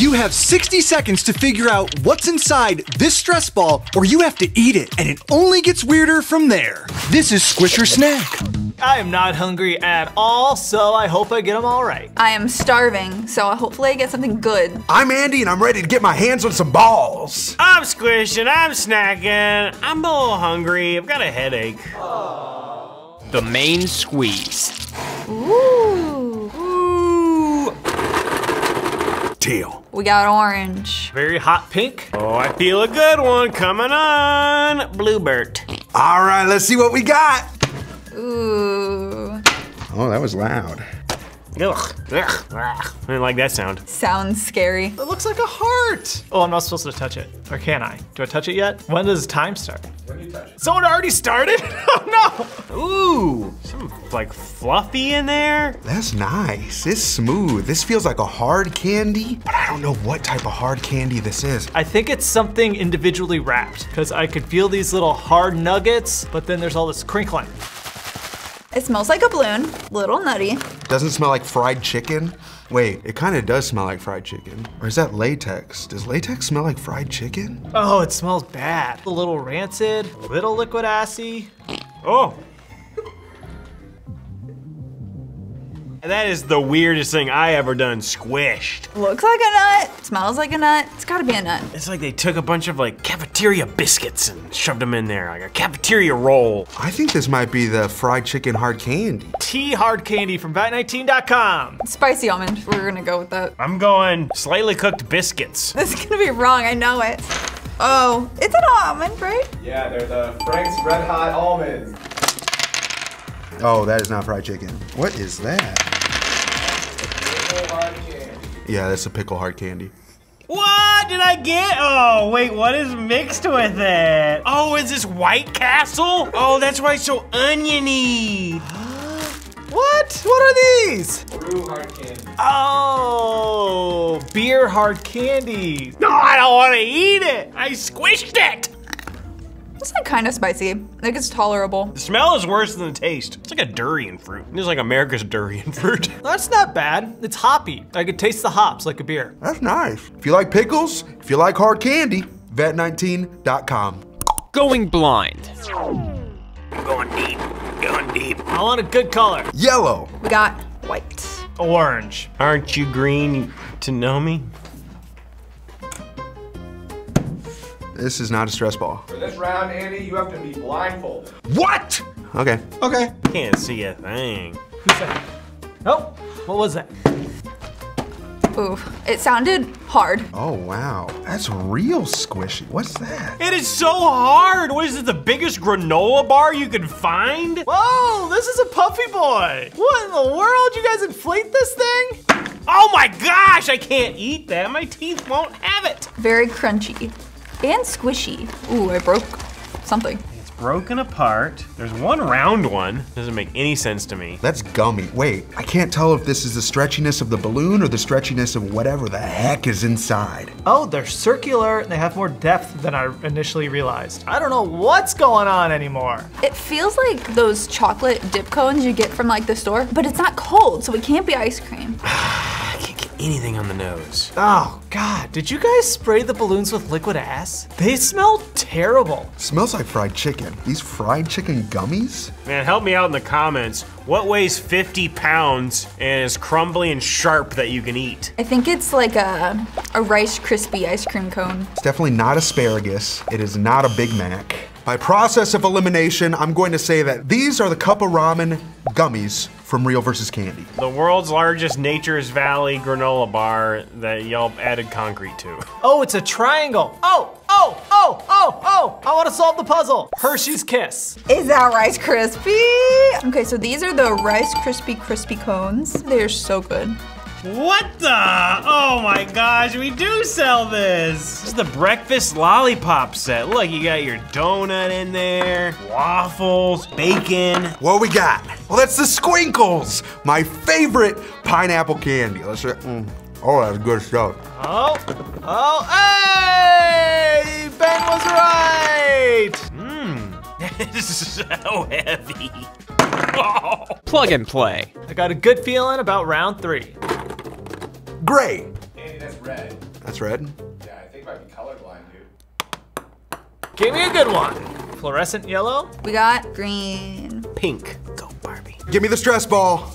You have 60 seconds to figure out what's inside this stress ball, or you have to eat it, and it only gets weirder from there. This is Squish or Snack. I am not hungry at all, so I hope I get them all right. I am starving, so hopefully I get something good. I'm Andy and I'm ready to get my hands on some balls. I'm squishing, I'm snacking. I'm a little hungry. I've got a headache. The main squeeze. Ooh. Teal. We got orange. Very hot pink. Oh, I feel a good one coming on. Bluebird. All right, let's see what we got. Ooh. Oh, that was loud. Ugh. Ugh. I didn't like that sound. Sounds scary. It looks like a heart. Oh, I'm not supposed to touch it. Or can I? Do I touch it yet? When does time start? When you touch it. Someone already started? oh no! Ooh, some like fluffy in there. That's nice. It's smooth. This feels like a hard candy, but I don't know what type of hard candy this is. I think it's something individually wrapped because I could feel these little hard nuggets, but then there's all this crinkling. It smells like a balloon. Little nutty. Doesn't smell like fried chicken. Wait, it kind of does smell like fried chicken. Or is that latex? Does latex smell like fried chicken? Oh, it smells bad. A little rancid, a little liquid assy. Oh. That is the weirdest thing I ever done squished. Looks like a nut. Smells like a nut. It's gotta be a nut. It's like they took a bunch of like cafeteria biscuits and shoved them in there, like a cafeteria roll. I think this might be the fried chicken hard candy. Tea hard candy from vat19.com. Spicy almond. We're gonna go with that. I'm going slightly cooked biscuits. This is gonna be wrong. I know it. Oh, it's an almond, right? Yeah, they're the Frank's Red Hot Almonds. Oh, that is not fried chicken. What is that? Yeah, that's a pickle hard candy. What did I get? Oh, wait, what is mixed with it? Oh, is this White Castle? Oh, that's why it's so oniony. What? What are these? Brew hard candy. Oh, beer hard candy. No, I don't want to eat it. I squished it. It's like kind of spicy. Like it's tolerable. The smell is worse than the taste. It's like a durian fruit. It's like America's durian fruit. That's not bad. It's hoppy. I could taste the hops like a beer. That's nice. If you like pickles, if you like hard candy, vat19.com. Going blind. going deep, going deep. I want a good color. Yellow. We got white. Orange. Aren't you green to know me? This is not a stress ball. For this round, Andy, you have to be blindfolded. What? Okay. Okay. Can't see a thing. Oh, what was that? Ooh, it sounded hard. Oh, wow. That's real squishy. What's that? It is so hard. What is it, the biggest granola bar you could find? Whoa, this is a puffy boy. What in the world? You guys inflate this thing? Oh my gosh, I can't eat that. My teeth won't have it. Very crunchy and squishy. Ooh, I broke something. It's broken apart. There's one round one. Doesn't make any sense to me. That's gummy. Wait, I can't tell if this is the stretchiness of the balloon or the stretchiness of whatever the heck is inside. Oh, they're circular and they have more depth than I initially realized. I don't know what's going on anymore. It feels like those chocolate dip cones you get from like the store, but it's not cold, so it can't be ice cream. I can't get anything on the nose. Oh, God. Did you guys spray the balloons with liquid ass? They smell terrible. Smells like fried chicken. These fried chicken gummies? Man, help me out in the comments. What weighs 50 pounds and is crumbly and sharp that you can eat? I think it's like a, a Rice Krispie ice cream cone. It's definitely not asparagus. It is not a Big Mac. By process of elimination, I'm going to say that these are the cup of ramen gummies from Real versus Candy. The world's largest Nature's Valley granola bar that Yelp added concrete to. Oh, it's a triangle. Oh, oh, oh, oh, oh. I want to solve the puzzle. Hershey's Kiss. Is that Rice Krispie? Okay, so these are the Rice Krispie Crispy cones. They're so good. What the? Oh my gosh, we do sell this. This is the breakfast lollipop set. Look, you got your donut in there, waffles, bacon. What we got? Well, that's the Squinkles, my favorite pineapple candy. Let's try. Mm. Oh, that's good stuff. Oh, oh, hey! Ben was right! Mmm, it's so heavy. Oh. Plug and play. I got a good feeling about round three. Gray. Andy, that's red. That's red. Yeah, I think I might be colorblind, dude. Give me a good one. Fluorescent yellow? We got green. Pink. Go, Barbie. Give me the stress ball.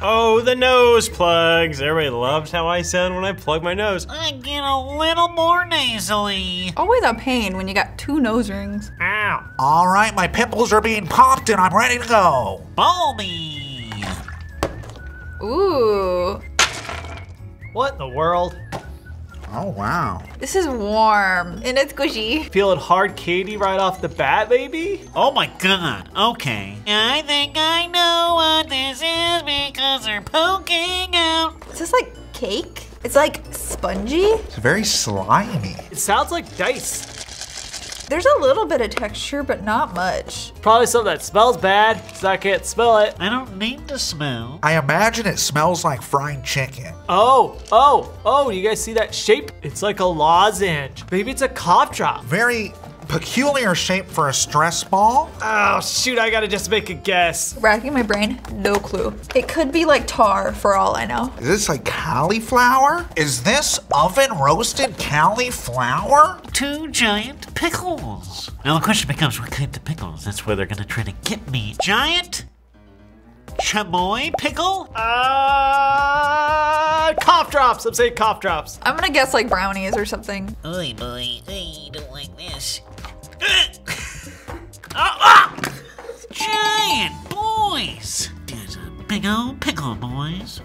Oh, the nose plugs. Everybody loves how I sound when I plug my nose. I get a little more nasally. Always a pain when you got two nose rings. Ow. All right, my pimples are being popped and I'm ready to go. Balmy. Ooh, What in the world? Oh, wow. this is warm and it's squishy. Feeling hard Katie right off the bat, baby? Oh my god. Okay. I think I know what this is because they're poking out. Is this like cake? It's like spongy. It's very slimy. It sounds like dice. There's a little bit of texture, but not much. Probably something that smells bad, so I can't smell it. I don't need to smell. I imagine it smells like fried chicken. Oh, oh, oh, you guys see that shape? It's like a lozenge. Maybe it's a cough drop. Very peculiar shape for a stress ball. Oh, shoot, I gotta just make a guess. Racking my brain, no clue. It could be like tar for all I know. Is this like cauliflower? Is this oven roasted cauliflower? Two giant pickles. Now the question becomes what kind of pickles? That's where they're gonna try to get me. Giant chamoy pickle? Uh, cough drops. I'm saying cough drops. I'm gonna guess like brownies or something. Oy boy, I don't like this. Ah, ah! Giant boys! There's a big old pickle, boys.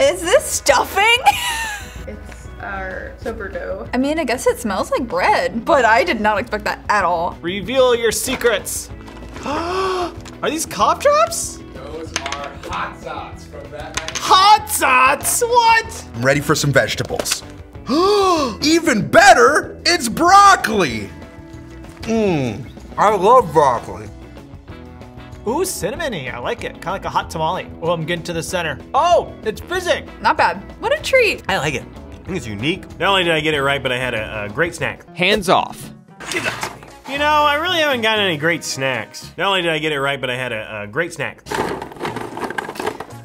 Is this stuffing? it's our sourdough. I mean, I guess it smells like bread, but I did not expect that at all. Reveal your secrets. Are these cough drops? Those are hot sauce from Batman. Hot sauce? What? I'm ready for some vegetables. Even better, it's broccoli. Mmm, I love broccoli. Ooh, cinnamony. I like it. Kind of like a hot tamale. Oh, I'm getting to the center. Oh, it's fizzing. Not bad. What a treat. I like it. I think it's unique. Not only did I get it right, but I had a, a great snack. Hands off. Give that to me. You know, I really haven't gotten any great snacks. Not only did I get it right, but I had a, a great snack.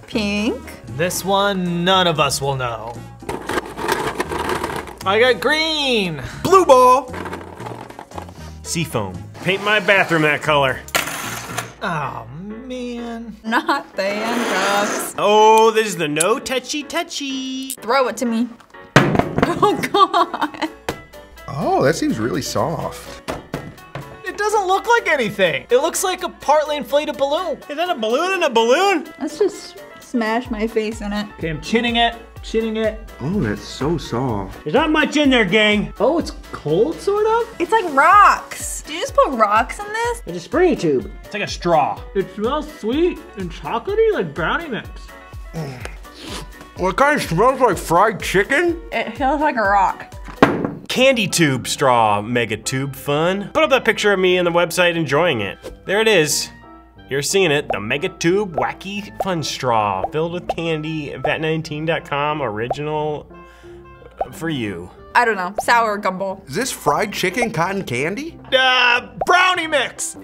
Pink. This one, none of us will know. I got green. Blue ball. Seafoam. Paint my bathroom that color. Oh, man. Not the handcuffs. Oh, this is the no touchy touchy. Throw it to me. Oh god. Oh, that seems really soft. It doesn't look like anything. It looks like a partly inflated balloon. Is that a balloon in a balloon? Let's just smash my face in it. Okay, I'm chinning it, chinning it. Oh, that's so soft. There's not much in there, gang. Oh, it's cold, sort of? It's like rocks. Did you just put rocks in this? It's a spray tube. It's like a straw. It smells sweet and chocolatey like brownie mix. Mm. What kind of smells like fried chicken? It feels like a rock. Candy tube straw mega tube fun. Put up that picture of me on the website enjoying it. There it is. You're seeing it, the mega tube wacky fun straw filled with candy. Vat19.com original for you. I don't know. Sour gumball. Is this fried chicken cotton candy? Uh, brownie mix.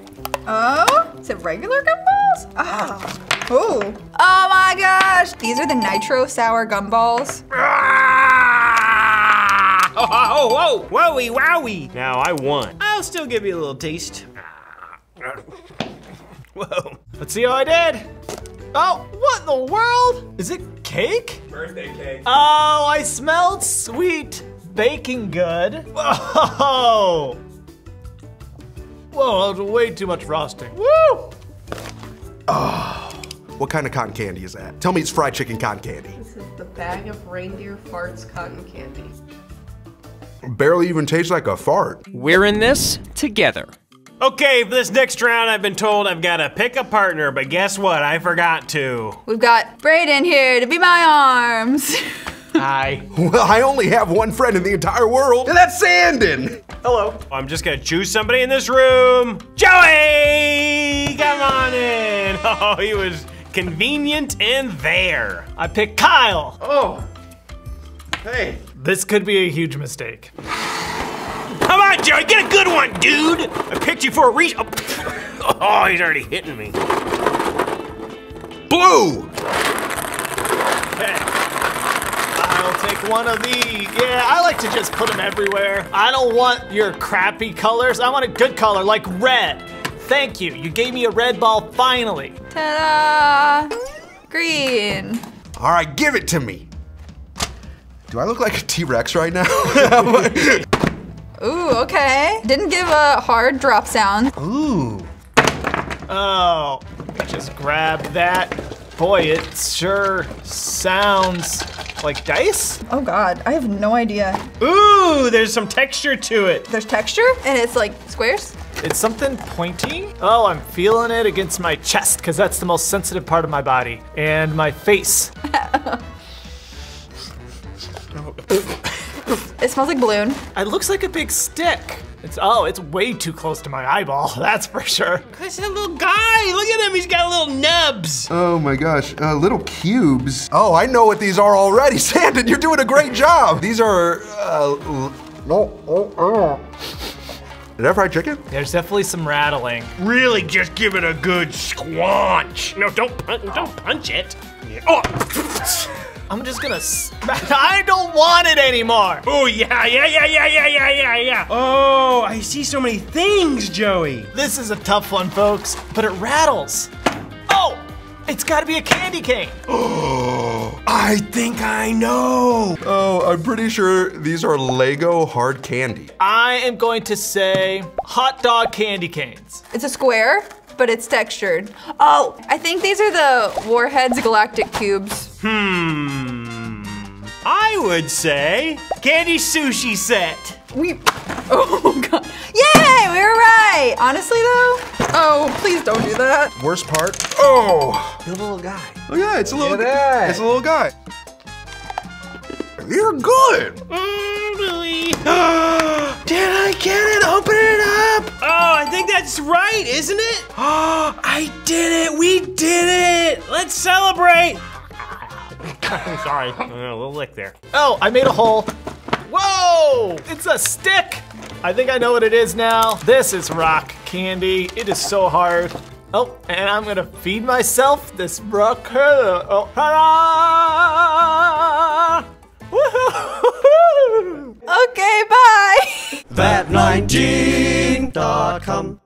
Oh? Is it regular gumballs? Ah. Oh. Oh my gosh. These are the nitro sour gumballs. Oh, oh, whoa, whoa, wowie. Now I won. I'll still give you a little taste. Whoa. Let's see how I did. Oh, what in the world? Is it cake? Birthday cake. Oh, I smelled sweet baking good. Whoa. Whoa, that was way too much frosting. Woo! Ah. What kind of cotton candy is that? Tell me it's fried chicken cotton candy. This is the bag of reindeer farts cotton candy. Barely even tastes like a fart. We're in this together. Okay, for this next round, I've been told I've got to pick a partner, but guess what? I forgot to. We've got Brayden here to be my arms. Hi. Well, I only have one friend in the entire world, and that's Sandin. Hello. I'm just gonna choose somebody in this room. Joey! Come on in. Oh, he was convenient and there. I picked Kyle. Oh. Hey. This could be a huge mistake. Come on, Joey, get a good one, dude. I picked you for a reason. Oh, oh he's already hitting me. Blue. I'll make one of these. Yeah, I like to just put them everywhere. I don't want your crappy colors. I want a good color like red. Thank you. You gave me a red ball finally. Ta-da! Green. All right, give it to me. Do I look like a T-Rex right now? Ooh, okay. Didn't give a hard drop sound. Ooh. Oh, just grab that. Boy, it sure sounds like dice. Oh god, I have no idea. Ooh, there's some texture to it. There's texture and it's like squares. It's something pointy. Oh, I'm feeling it against my chest because that's the most sensitive part of my body and my face. It smells like balloon. It looks like a big stick. It's oh, it's way too close to my eyeball. That's for sure. That's a little guy. Look at him. He's got little nubs. Oh my gosh, uh, little cubes. Oh, I know what these are already. Sandon, you're doing a great job. These are, uh, l- no, oh, oh. Is that fried chicken? There's definitely some rattling. Really, just give it a good squanch. No, don't punch. Don't punch it. Yeah. Oh. I'm just gonna. I don't want it anymore. Oh yeah, yeah, yeah, yeah, yeah, yeah, yeah, yeah. Oh, I see so many things, Joey. This is a tough one, folks, but it rattles. Oh, it's got to be a candy cane. Oh, I think I know. Oh, I'm pretty sure these are Lego hard candy. I am going to say hot dog candy canes. It's a square, but it's textured. Oh, I think these are the Warheads Galactic Cubes. Hmm. I would say candy sushi set. We. Oh god. Yay! We were right! Honestly though? Oh, please don't do that. Worst part? Oh! You're little guy. Oh yeah, it's a little Look at that. It's a little guy. You're good. Mm, Billy. Did I get it? Open it up. Oh, I think that's right, isn't it? Oh, I did it. We did it. Let's celebrate. Sorry, a little lick there. Oh, I made a hole. Whoa! It's a stick! I think I know what it is now. This is rock candy. It is so hard. Oh, and I'm gonna feed myself this rock. Oh, hurrah! Woohoo! Okay, bye! Vat19.com